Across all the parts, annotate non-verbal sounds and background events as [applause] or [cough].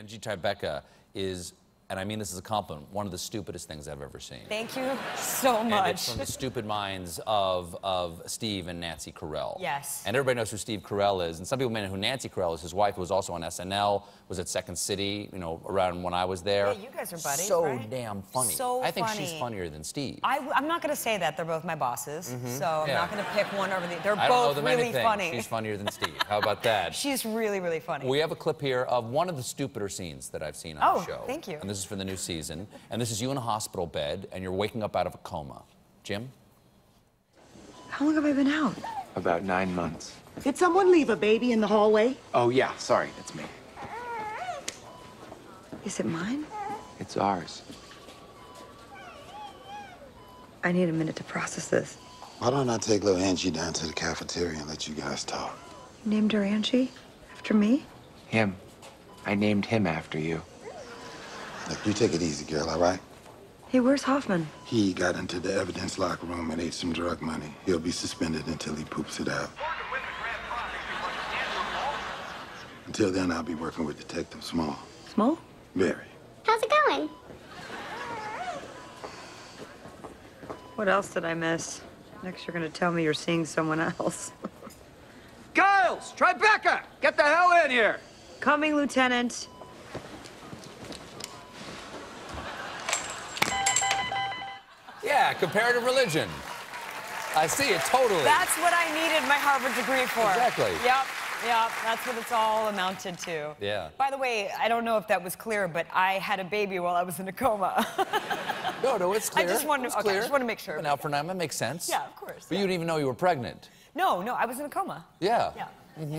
Angie Tribeca is, and I mean this as a compliment, one of the stupidest things I've ever seen. Thank you so And much. it's from the stupid minds of, of Steve and Nancy Carell. Yes. And everybody knows who Steve Carell is. And some people may know who Nancy Carell is. His wife was also on SNL, was at Second City, you know, around when I was there. Yeah, you guys are buddies, So right? damn funny. So I think she's funnier than Steve. I, am not going to say that. They're both my bosses. So I'm Mm-hmm. Yeah. not going to pick one over the other. They're I both really anything. funny. She's funnier than Steve. [laughs] How about that? She's really, really funny. We have a clip here of one of the stupider scenes that I've seen on Oh, the show. Oh, thank you. And this is for the new season. And this is you in a hospital bed, and you're waking up out of a coma. Jim? How long have I been out? About nine months. Did someone leave a baby in the hallway? Oh, yeah, sorry, it's me. Is it mine? It's ours. I need a minute to process this. Why don't I take little Angie down to the cafeteria and let you guys talk? You named her Angie? After me? Him. I named him after you. Look, you take it easy, girl, all right? Hey, where's Hoffman? He got into the evidence locker room and ate some drug money. He'll be suspended until he poops it out. Until then, I'll be working with Detective Small. Small? Very. How's it going? What else did I miss? Next, you're gonna tell me you're seeing someone else. [laughs] Geils! Tribeca! Get the hell in here! Coming, Lieutenant. Yeah, comparative religion. I see it totally. That's what I needed my Harvard degree for. Exactly. Yep. Yep, that's what it's all amounted to. Yeah. By the way, I don't know if that was clear, but I had a baby while I was in a coma. [laughs] no, no, it's I clear. just wanted- It's okay, I just wanted to make sure. Been out for nine, that makes sense. Yeah, of course, But yeah. you didn't even know you were pregnant. no, no, I was in a coma. Yeah. Yeah.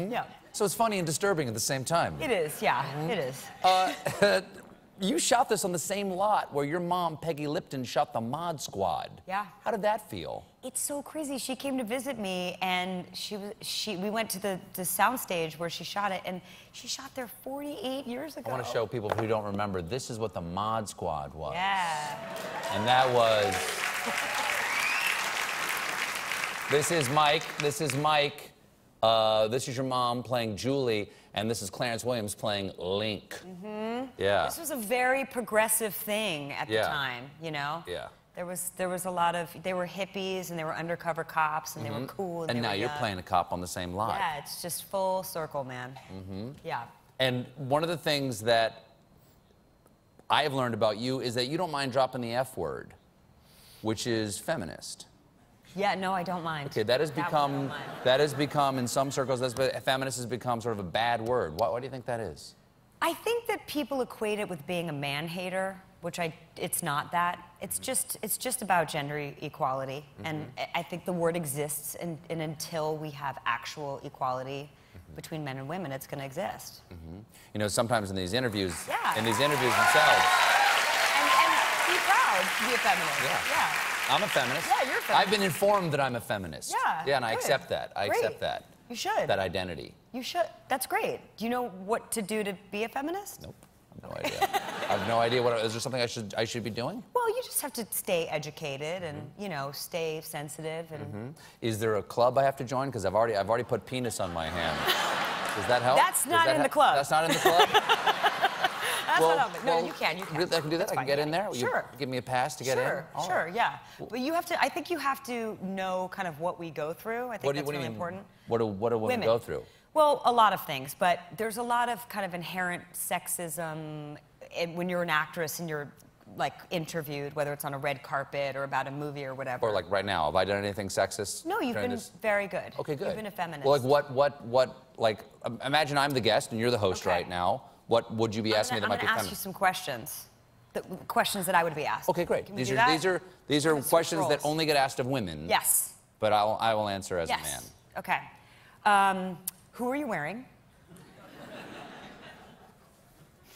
Yeah. So it's funny and disturbing at the same time. It is, yeah, Mm-hmm. it is. Uh, [laughs] you shot this on the same lot where your mom, Peggy Lipton, shot the Mod Squad. Yeah. How did that feel? It's so crazy. She came to visit me, and she was she. We went to the the soundstage where she shot it, and she shot there 48 years ago. I want to show people who don't remember. This is what the Mod Squad was. Yeah. And that was. This is Mike. This is Mike. Uh, this is your mom playing Julie, and this is Clarence Williams playing Link. Mm-hmm. Yeah. This was a very progressive thing at Yeah. the time, you know. Yeah. There was there was a lot of they were hippies and they were undercover cops and they were cool. And, Mm-hmm. and now you're young. playing a cop on the same lot. Yeah, it's just full circle, man. Mm-hmm. Yeah. And one of the things that I have learned about you is that you don't mind dropping the F word, which is feminist. Yeah, no, I don't mind. Okay, that has become that has become in some circles that's feminist has become sort of a bad word. Why, why do you think that is? I think that people equate it with being a man hater, which I it's not that. It's just it's just about gender equality, and Mm-hmm. I- I think the word exists, and, and until we have actual equality Mm-hmm. between men and women, it's going to exist. You know, sometimes in these interviews, Yeah. in these interviews themselves, And, and be proud to be a feminist. Yeah. yeah. I'm a feminist. Yeah, you're a feminist. I've been informed that I'm a feminist. Yeah, Yeah, and I good. accept that. I Great. accept that. You should. That identity. You should. That's great. Do you know what to do to be a feminist? Nope. I have no idea. I have no idea what. Is there something I should I should be doing? Well, you just have to stay educated and Mm-hmm. you know stay sensitive and. Is there a club I have to join? Because I've already I've already put penis on my hand. Does that help? That's not that in the club. That's not in the club. [laughs] That's Well, not on, no, well, you can. You can. I can do that? That's I can fine, get yeah. in there? You Sure. give me a pass to get sure, in? All Sure, right. yeah. But you have to. I think you have to know kind of what we go through. I think What you- that's what really mean? important. What do, what do women, Women. go through? Well, a lot of things, but there's a lot of kind of inherent sexism when you're an actress and you're like interviewed, whether it's on a red carpet or about a movie or whatever. Or like right now, have I done anything sexist? no, you've been this? very good. Okay, good. You've been a feminist. Well, like what, what, what, like, um, imagine I'm the guest and you're the host Okay. right now. What would you be asking I'm me that gonna, might be I'm gonna ask you some questions. The questions that I would be asked. Okay, great. Can we These are these are these are questions that only get asked of women. Yes. But I'll I will answer as yes. a man. Okay. Um, who are you wearing?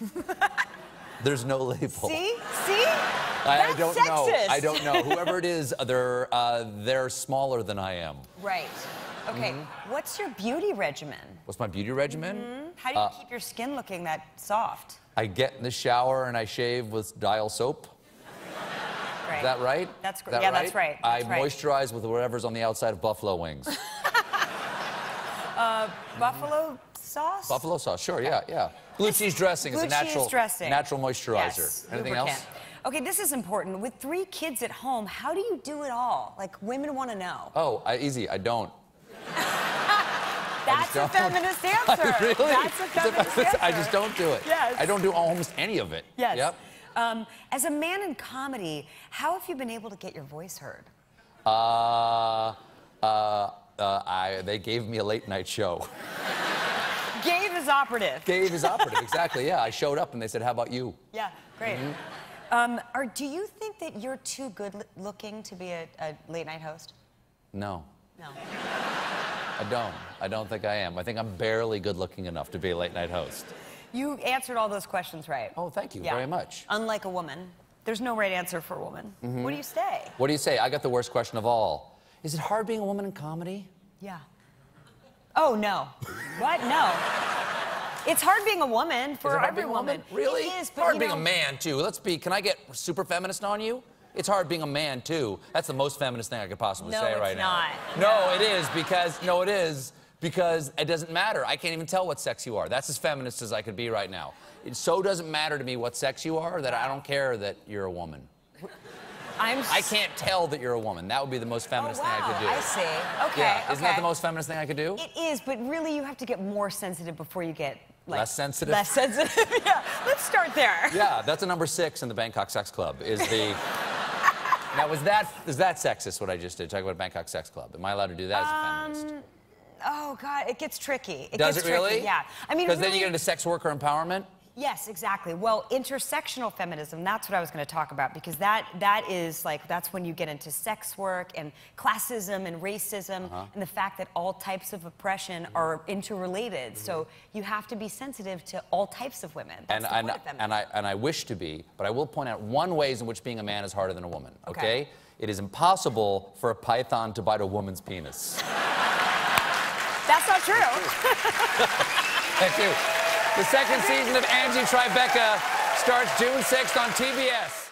[laughs] There's no label. See? See? I, I don't know. I don't know. Whoever it is, they're uh, they're smaller than I am. Right. Okay. Mm-hmm. What's your beauty regimen? What's my beauty regimen? How do you Uh, keep your skin looking that soft? I get in the shower and I shave with dial soap. Right. Is that right? That's great. that yeah, that's right. I right. moisturize with whatever's on the outside of buffalo wings. [laughs] Buffalo sauce? Buffalo sauce, sure, yeah, yeah. Blue cheese dressing Blue is a natural, dressing. natural moisturizer. Yes, Anything lubricant. else? Okay, this is important. With three kids at home, how do you do it all? Like, women want to know. Oh, I, easy. I don't. That's a feminist [laughs] answer. really? That's a feminist answer. I just don't do it. Yes. I don't do almost any of it. Yes. Yep. Um, as a man in comedy, how have you been able to get your voice heard? Uh, uh, uh, I, they gave me a late night show. [laughs] Gave is operative. Gave is operative, [laughs] exactly. Yeah, I showed up and they said, "How about you?" Yeah, great. Mm-hmm. Um, or do you think that you're too good looking to be a, a late night host? No, No. I don't. I don't think I am. I think I'm barely good looking enough to be a late night host. You answered all those questions right. Oh, thank you Yeah. very much. Unlike a woman, there's no right answer for a woman. Mm-hmm. What do you say? What do you say? I got the worst question of all. Is it hard being a woman in comedy? Yeah. Oh no. what? No. It's hard being a woman for Is it hard every woman? woman. Really? It is, but hard you being a man too. Let's be. Can I get super feminist on you? It's hard being a man too. That's the most feminist thing I could possibly No, say right not. now. No, it is not. No, it is because no, it is because it doesn't matter. I can't even tell what sex you are. That's as feminist as I could be right now. It so doesn't matter to me what sex you are that I don't care that you're a woman. I'm. I can't tell that you're a woman. That would be the most Oh, feminist wow. thing I could do. I see. Okay. Yeah, isn't that the most feminist thing I could do? It is, but really, you have to get more sensitive before you get like, Less sensitive? Less sensitive. [laughs] yeah. Let's start there. Yeah, that's a number six in the Bangkok Sex Club. Is the [laughs] now was that is that sexist what I just did? Talk about Bangkok Sex Club. Am I allowed to do that as a um, feminist? Oh God, it gets tricky. It Does gets it really? Tricky. Yeah. I mean, because then you get into sex worker empowerment. Yes, exactly. Well, intersectional feminism, that's what I was going to talk about because that that is like that's when you get into sex work and classism and racism Uh-huh. and the fact that all types of oppression are interrelated. So you have to be sensitive to all types of women. That's And, and, and, I, and I wish to be, but I will point out one ways in which being a man is harder than a woman, okay? Okay. It is impossible for a python to bite a woman's penis. [laughs] That's not true. [laughs] Thank you. The second season of Angie Tribeca starts June 6th on TBS.